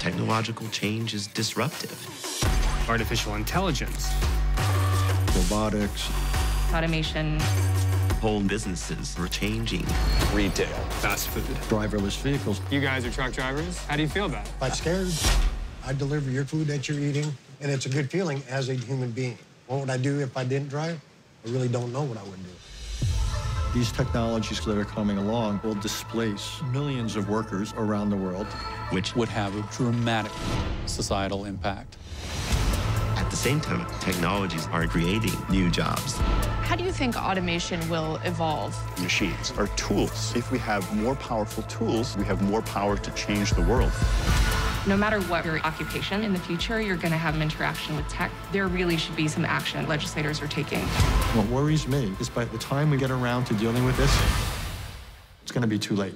technological change is disruptive. Artificial intelligence. Robotics. Automation. Whole businesses are changing. Retail. Fast food. Driverless vehicles. You guys are truck drivers. How do you feel about it? I'm scared, I deliver your food that you're eating, and it's a good feeling as a human being. What would I do if I didn't drive? I really don't know what I would do. These technologies that are coming along will displace millions of workers around the world. Which would have a dramatic societal impact. At the same time, technologies are creating new jobs. How do you think automation will evolve? Machines are tools. If we have more powerful tools, we have more power to change the world. No matter what your occupation in the future, you're going to have an interaction with tech. There really should be some action legislators are taking. What worries me is by the time we get around to dealing with this, it's going to be too late.